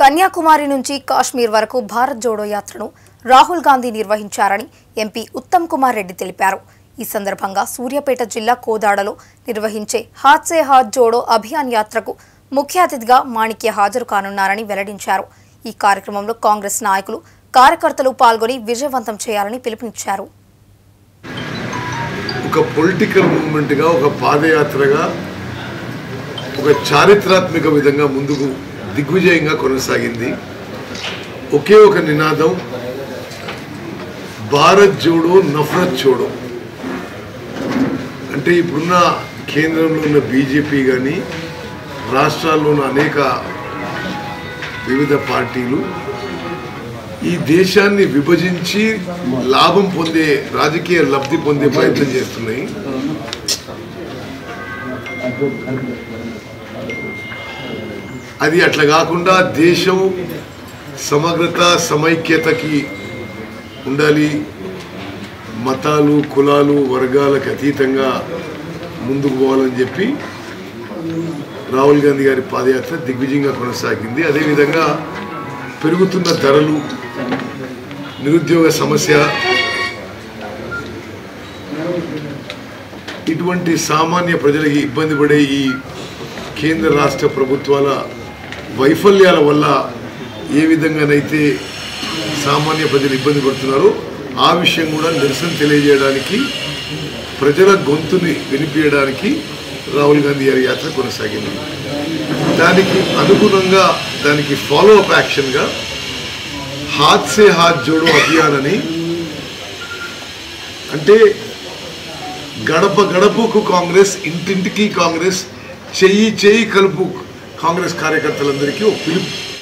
కన్యాకుమారి నుంచి కాశ్మీర్ వరకు భారత్ జోడో యాత్రను రాహుల్ గాంధీ నిర్వహించారని ఎంపీ ఉత్తమ్ కుమార్ రెడ్డి తెలిపారు. ఈ సందర్భంగా సూర్యాపేట జిల్లా కోదాడలో నిర్వహించే హాత్సే హాత్ జోడో అభియాన్ యాత్రకు ముఖ్య అతిథిగా మాణిక్య హాజరు కానున్నారని వెల్లడించారు. ఈ కార్యక్రమంలో కాంగ్రెస్ నాయకులు కార్యకర్తలు పాల్గొని విజయవంతం చేయాలని పిలుపునిచ్చారు. ఒక పొలిటికల్ మూవ్మెంట్గా ఒక పాదయాత్రగా ఒక చారిత్రాత్మక విధంగా ముందుకు దిగ్విజయంగా కొనసాగింది. ఒకే ఒక నినాదం భారత్ జోడో నఫరత్ జోడో. అంటే ఇప్పుడున్న కేంద్రంలో ఉన్న బీజేపీ కానీ రాష్ట్రాల్లో ఉన్న అనేక వివిధ పార్టీలు ఈ దేశాన్ని విభజించి లాభం పొందే రాజకీయ లబ్ధి పొందే ప్రయత్నం చేస్తున్నాయి. అది అట్లా కాకుండా దేశం సమగ్రత సమైక్యతకి ఉండాలి. మతాలు కులాలు వర్గాలకు అతీతంగా ముందుకు పోవాలని చెప్పి రాహుల్ గాంధీ గారి పాదయాత్ర దిగ్విజయంగా కొనసాగింది. అదేవిధంగా పెరుగుతున్న ధరలు నిరుద్యోగ సమస్య ఇటువంటి సామాన్య ప్రజలకి ఇబ్బంది పడే ఈ కేంద్ర రాష్ట్ర ప్రభుత్వాల వైఫల్యాల వల్ల ఏ విధంగానైతే సామాన్య ప్రజలు ఇబ్బంది పడుతున్నారో ఆ విషయం కూడా నిరసన తెలియజేయడానికి ప్రజల గొంతుని వినిపించడానికి రాహుల్ గాంధీ గారి యాత్ర కొనసాగింది. దానికి అనుగుణంగా దానికి ఫాలో అప్ యాక్షన్గా హాత్ సే హాత్ జోడో అభియాన్ అని అంటే గడప గడపకు కాంగ్రెస్ ఇంటింటికి కాంగ్రెస్ చెయ్యి చెయ్యి కలుపు కాంగ్రెస్ కార్యకర్తలందరికీ ఒక పిలుపు